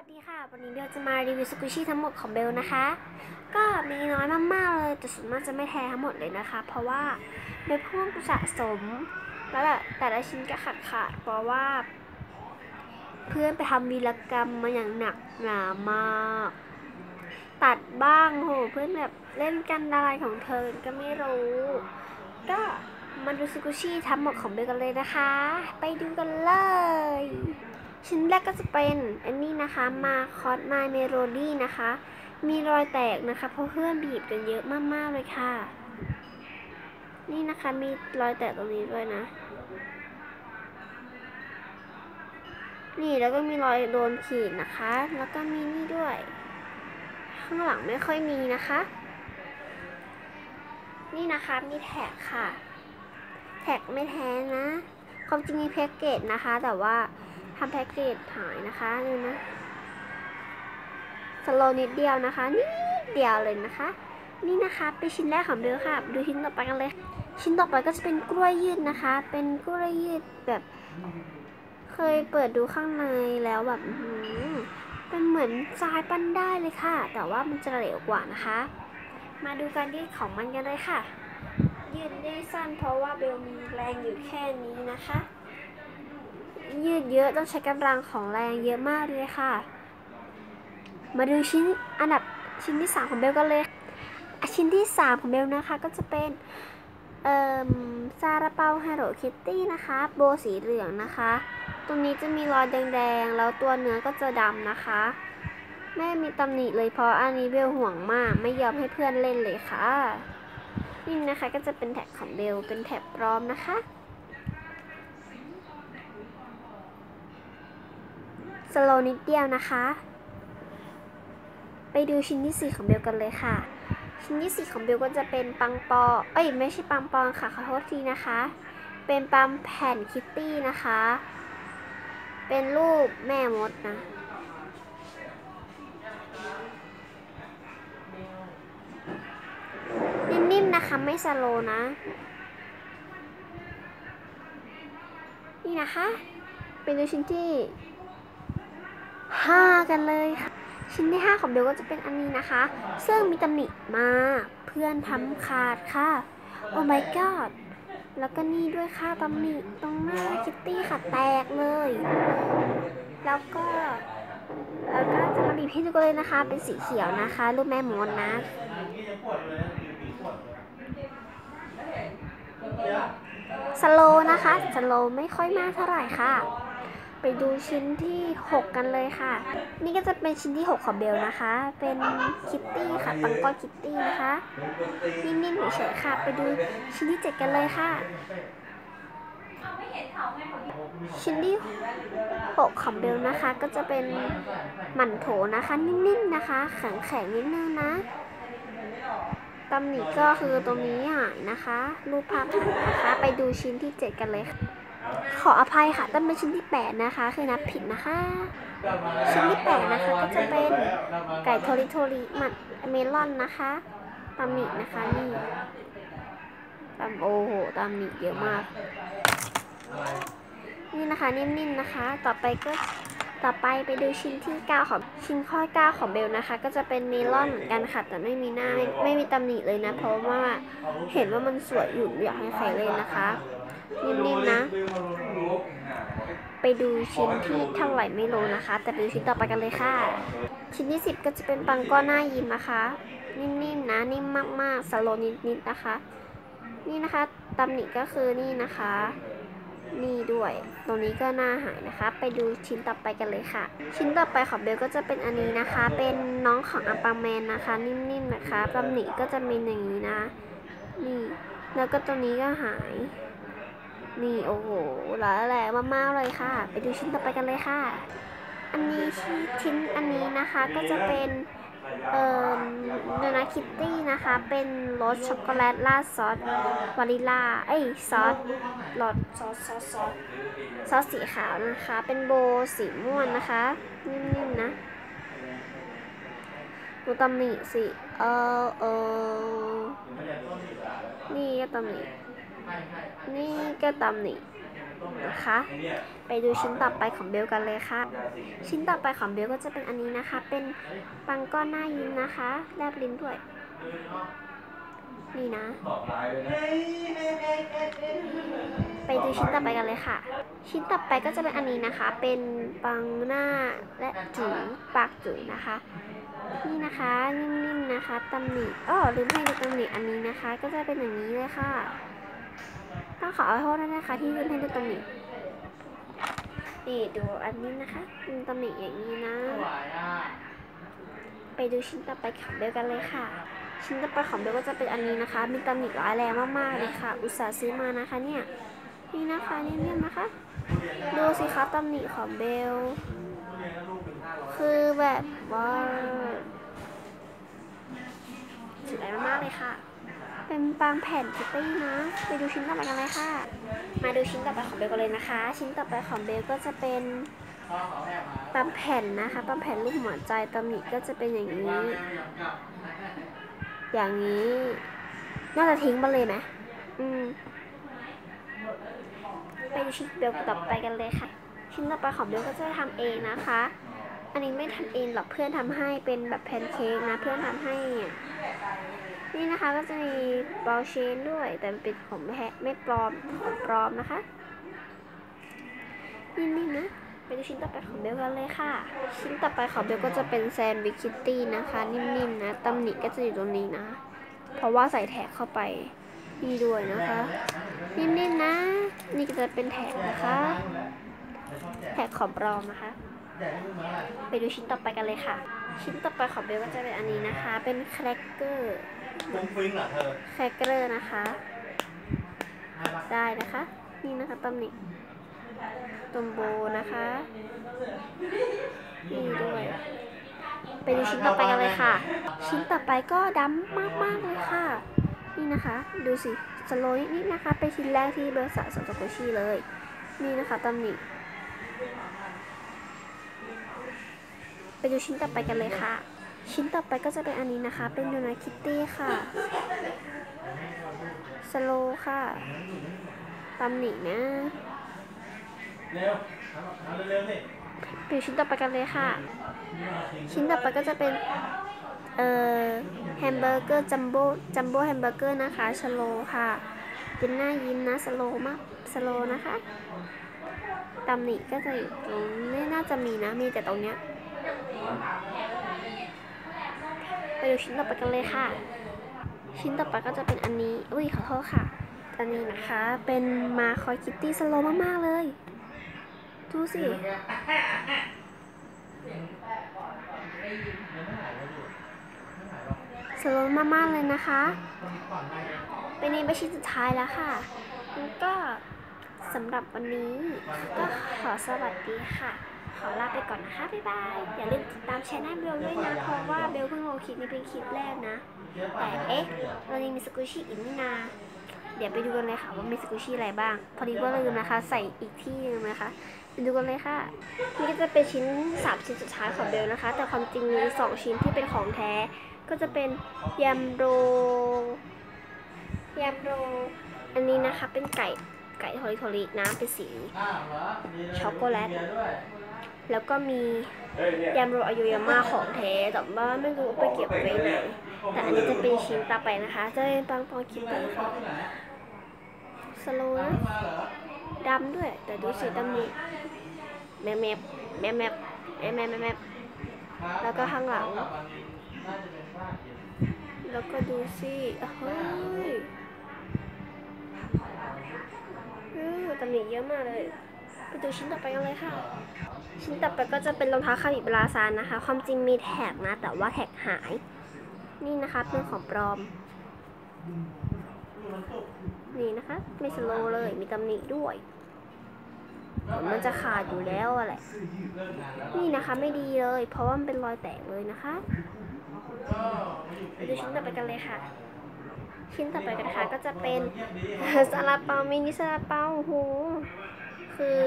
วัสดีค่ะ วันนี้เบลจะมารีวิวสกุชี่ทั้งหมดของเบลนะคะ ก็มีน้อยมากๆเลย แต่ส่วนมากจะไม่แท้ทั้งหมดเลยนะคะ เพราะว่าเบลเพิ่งสะสม แล้วแบบแต่ละชิ้นก็ขาดขาดๆเพราะว่า เพื่อนไปทำวีรกรรมมาอย่างหนักหนามาก ตัดบ้างโหเพื่อนแบบเล่นกันอะไรของเธอก็ไม่รู้ ก็มาดูสกุชี่ทั้งหมดของเบลกันเลยนะคะ ไปดูกันเลย ชิ้นแรกก็จะเป็นอันนี้นะคะมาคอส My Melody นะคะ มีรอยแตกนะคะเพราะเพื่อนบีบกันเยอะมากๆเลยค่ะ นี่นะคะมีรอยแตกตรงนี้ด้วยนะ นี่แล้วก็มีรอยโดนขีดนะคะ แล้วก็มีนี่ด้วย ข้างหลังไม่ค่อยมีนะคะ นี่นะคะมีแท็กค่ะ แท็กไม่แท้นะความจริงมีแพ็กเกจนะคะ แต่ว่า ทำแพ็กเกจหายนะคะนี่นะสโลนิดเดียวนะคะนิดเดียวเลยนะคะ นี่นะคะเป็นชิ้นแรกของเบลค่ะ ดูชิ้นต่อไปกันเลย ชิ้นต่อไปก็จะเป็นกล้วยยืดนะคะ เป็นกล้วยยืดแบบ เคยเปิดดูข้างในแล้วแบบเป็นเหมือนทรายปั้นได้เลยค่ะ แต่ว่ามันจะเหลวกว่านะคะ มาดูการยืดของมันกันเลยค่ะ ยืดได้สั้นเพราะว่าเบลมีแรงอยู่แค่นี้นะคะ ยืดเยอะต้องใช้กำลังของแรงเยอะมากเลยค่ะ มาดูชิ้นอันดับชิ้นที่ 3 ของเบลกันเลยชิ้นที่ 3 ของเบลนะคะก็จะเป็นเอ่อซาลาเปาฮัลโ o คิตตี้นะคะ โบสีเหลืองนะคะ ตรงนี้จะมีรอยแดงๆ แล้วตัวเนื้อก็จะดำนะคะ ไม่มีตำหนิเลยเพราะอันนี้เบลห่วงมาก ไม่ยอมให้เพื่อนเล่นเลยค่ะ นี่นะคะก็จะเป็นแท็กของเบลเป็นแท็บพร้อมนะคะ โลนิดเดียวนะคะ ไปดูชิ้นที่ 4 ของเบลกันเลยค่ะ ชิ้นที่ 4 ของเบลก็จะเป็นปังปอ เอ้ยไม่ใช่ปังปอนค่ะขอโทษทีนะคะ เป็นปังแผ่นคิตตี้นะคะ เป็นรูปแม่มดนะนิ่มๆนะคะไม่สโลนะ นี่นะคะ เป็นดูชิ้นที่ ห้ากันเลยค่ะ ชิ้นที่ 5 ของเบลก็จะเป็นอันนี้นะคะ ซึ่งมีตำหนิมากเพื่อนทำขาดค่ะ โอ้ my god แล้วก็นี่ด้วยค่ะตำหนิตรงหน้าคิตตี้ค่ะแตกเลย แล้วก็ แล้วก็จะมาบีบให้ดูกันเลยนะคะ เป็นสีเขียวนะคะ รูปแม่มดนะ slow นะคะ slow ไม่ค่อยมากเท่าไหร่ค่ะ ไปดูชิ้นที่ 6 กันเลยค่ะ นี่ก็จะเป็นชิ้นที่ 6 ของเบลนะคะ เป็นคิตตี้ค่ะปังก้อนคิตตี้นะคะนิ่มๆเฉยๆค่ะ ไปดูชิ้นที่ 7 กันเลยค่ะ ชิ้นที่ 6 ของเบลนะคะ ก็จะเป็นหมั่นโถนะคะ นิ่มๆนะคะ แข็งๆนิดนึงนะตำหนิก็คือตรงนี้หายนะคะ รูปภาพนะคะ ไปดูชิ้นที่ 7 กันเลยค่ะ ขออภัยค่ะต้องเป็นชิ้นที่ 8 นะคะ คือนับผิดนะคะ ชิ้นที่ 8 นะคะ ก็จะเป็นไก่โทริโทริมันเมลอนนะคะตำหนินะคะนี่ตำโอ้โหตำหนิเยอะมาก นี่นะคะนิ่มๆนะคะ ต่อไปก็ ต่อไปไปดูชิ้นที่ 9 ของชิ้นข้อ 9 ของเบลนะคะ ก็จะเป็นเมลอนเหมือนกันค่ะ แต่ไม่มีหน้าไม่ไม่มีตำหนิเลยนะ เพราะว่าเห็นว่ามันสวยอยู่อยากให้ใครเล่นนะคะนิ่มๆนะ ไปดูชิ้นที่เท่าไหร่ไม่รู้นะคะ แต่ไปดูชิ้นต่อไปกันเลยค่ะ ชิ้นที่ 10 ก็จะเป็นปังก้อนหน้ายิ้มนะคะ นิ่มๆนะนิ่มมากๆสโลนิดๆนะคะ นี่นะคะตำหนิก็คือนี่นะคะ นี่ด้วย ตรงนี้ก็หน้าหายนะคะ ไปดูชิ้นต่อไปกันเลยค่ะ ชิ้นต่อไปของเบลก็จะเป็นอันนี้นะคะ เป็นน้องของอัปปาแมนนะคะ นิ่มๆนะคะตำหนิก็จะมีอย่างนี้นะ นี่ แล้วก็ตรงนี้ก็หาย นี่โอ้โหหลายแหลมมากๆเลยค่ะ ไปดูชิ้นต่อไปกันเลยค่ะ อันนี้ชิ้นอันนี้นะคะก็จะเป็นเอ่อเนนาคิตตี้นะคะ เป็นรสช็อกโกแลตราดซอสวานิลลาเอ้ย ซอสรสซอสซอสซอส ซอสสีขาวนะคะ เป็นโบสีม่วงนะคะ นิ่มๆนะดูตำหนิสิเออเออนี่ก็ตำหนิ นี่ก็ตำหนินะคะ ไปดูชิ้นต่อไปของเบลกันเลยค่ะ ชิ้นต่อไปของเบลก็จะเป็นอันนี้นะคะ เป็นปังก้อนหน้ายิ้มนะคะ แลบลิ้นด้วย นี่นะ ไปดูชิ้นต่อไปกันเลยค่ะ ชิ้นต่อไปก็จะเป็นอันนี้นะคะ เป็นปังหน้าและจุ๋ยปากจุ๋ยนะคะ นี่นะคะนิ่มๆนะคะตำหนิอ้อลืมให้ดูตำหนิอันนี้นะคะ ก็จะเป็นอย่างนี้เลยค่ะ ต้องขอโทษด้วยนะคะ ที่ลืมให้ดูตำหนินี่ดูอันนี้นะคะมีตำหนิอย่างนี้นะ ไปดูชิ้นต่อไปของเบลกันเลยค่ะ ชิ้นต่อไปของเบลก็จะเป็นอันนี้นะคะ มีตำหนิร้ายแรงมากๆเลยค่ะ อุตส่าห์ซื้อมานะคะเนี่ย นี่นะคะนิ่มๆนะคะ ดูสิคะตำหนิของเบล คือแบบว่าสวยมากๆเลยค่ะ เป็นบางแผ่นคิตตี้นะ ไปดูชิ้นต่อไปกันเลยค่ะ มาดูชิ้นต่อไปของเบลกันเลยนะคะ ชิ้นต่อไปของเบลก็จะเป็นปั๊มแผ่นนะคะปั๊มแผ่นรูปหัวใจตำหนิก็จะเป็นอย่างนี้ อย่างนี้ น่าจะทิ้งไปเลยไหมอืม ไปชิ้นเบลต่อไปกันเลยค่ะ ชิ้นต่อไปของเบลก็จะทำเองนะคะ อันนี้ไม่ทำเองหรอกเพื่อนทำให้เป็นแบบแพนเค้กนะเพื่อนทำให้ นี่นะคะก็จะมี ball chain ด้วย แต่เป็นของแท้ไม่ปลอมของปลอมนะคะนี่ๆนะไปดูชิ้นต่อไปของเบลกันเลยค่ะ ชิ้นต่อไปของเบลก็จะเป็นแซนด์วิชคิตตี้นะคะ นิ่มๆนะตำหนิก็จะอยู่ตรงนี้นะ เพราะว่าใส่แท็กเข้าไปนี่ด้วยนะคะ นิ่มๆนะ นี่ก็จะเป็นแท็กนะคะ แท็กของปลอมนะคะ ไปดูชิ้นต่อไปกันเลยค่ะ ชิ้นต่อไปของเบลก็จะเป็นอันนี้นะคะ เป็นแครกเกอร์ฟุ้งฟิ้งเหรอเธอแครกเกอร์นะคะ ได้นะคะ นี่นะคะตำหนิตมโบนะคะ นี่ด้วยไปดูชิ้นต่อไปกันเลยค่ะ ชิ้นต่อไปก็ดำมากๆเลยค่ะ นี่นะคะ ดูสิสโลว์นิดๆนะคะเป็นชิ้นแรกที่เบอร์สะสมสกุชี่เลย นี่นะคะตำหนิไปดูชิ้นต่อไปกันเลยค่ะ ชิ้นต่อไปก็จะเป็นอันนี้นะคะ เป็นโดนัทคิตตี้ค่ะสโลว์ค่ะตำหนินะเร็วเอาเร็วๆสิไปดูชิ้นต่อไปกันเลยค่ะ ชิ้นต่อไปก็จะเป็น เอ่อแฮมเบอร์เกอร์จัมโบ้จัมโบ้แฮมเบอร์เกอร์นะคะ slow ค่ะเป็นหน้ายิ้มนะ slow มาก slow นะคะตำหนิก็จะอยู่ตรงนี้น่าจะมีนะมีแต่ตรงเนี้ยไปดูชิ้นต่อไปกันเลยค่ะ ชิ้นต่อไปก็จะเป็นอันนี้ อุ้ยขอโทษค่ะ อันนี้นะคะ เป็นมาคอย Kitty slow มาก ๆ เลย ดูสิ slow มากๆเลยนะคะ เป็นนี้เป็นชิ้นสุดท้ายแล้วค่ะแล้วก็สำหรับวันนี้ ก็ขอสวัสดีค่ะ ขอลาไปก่อนนะคะ บ๊ายบาย อย่าลืมติดตามช anel เบลด้วยนะ เพราะว่าเบลเพิ่งลงคลิปนี้เป็นคลิปแรกนะ แต่เอ๊ะเรายังมีสกูชี่อีกนี่นา เดี๋ยวไปดูกันเลยค่ะว่ามีสกูชี่อะไรบ้าง พอดีว่าลืมนะคะ ใส่อีกที่หนึงนะคะ ไปดูกันเลยค่ะ นี่ก็จะเป็นชิ้นสามชิ้นสุดท้ายของเบลนะคะ แต่ความจริงมีสองชิ้นที่เป็นของแท้ ก็จะเป็นยำโรยำโร อันนี้นะคะเป็นไก่ไก่ทอริทอริน้ำเป็นสี ช็อกโกแลต แล้วก็มียำโรอายุยาม่าของแท้แต่ว่าไม่รู้ไปเก็บไว้ไหน แต่อันนี้จะเป็นชิ้นต่อไปนะคะ จะเป็นปังปองคิดไปค่ะสโลนะดำด้วย แต่ดูสีดำนี้แมมแมมแมมแมมแมมแมมแล้วก็ข้างหลัง แล้วก็ดูสิเฮ้ยตำหนิเยอะมากเลยไปดูชิ้นต่อไปกันเลยค่ะ ชิ้นต่อไปก็จะเป็นรองเท้าคาบิบราซานนะคะ ความจริงมีแท็กนะ แต่ว่าแท็กหาย นี่นะคะเป็นของปลอม นี่นะคะ ไม่สโลเลย มีตำหนิด้วย มันจะขาดอยู่แล้วอะแหละนี่นะคะไม่ดีเลย เพราะว่ามันเป็นรอยแตกเลยนะคะ ดูชิ้นต่อไปกันเลยค่ะ ชิ้นต่อไปกันนะคะก็จะเป็นซาลาเปามินิซาลาเปาโอ้โหคือ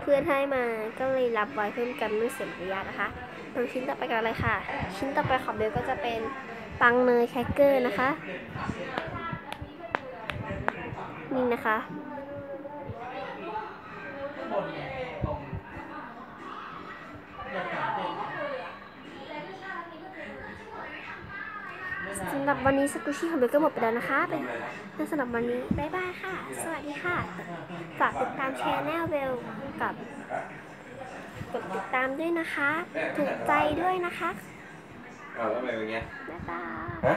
เพื่อนให้มาก็เลยรับไว้เพิ่มกันไม่เสียมารยาทนะคะดูชิ้นต่อไปกันเลยค่ะ ชิ้นต่อไปของเบลก็จะเป็นปังเนยแครกเกอร์นะคะ นี่นะคะ สำหรับวันนี้สกุชี่ของเบลก็หมดไปแล้วนะคะเป็นสำหรับวันนี้บ๊ายบายค่ะ สวัสดีค่ะ ฝากติดตาม channel เบลกับกดติดตามด้วยนะคะ ถูกใจด้วยนะคะอ้าวแล้วทำไมเป็นไงบ๊ายบายฮะ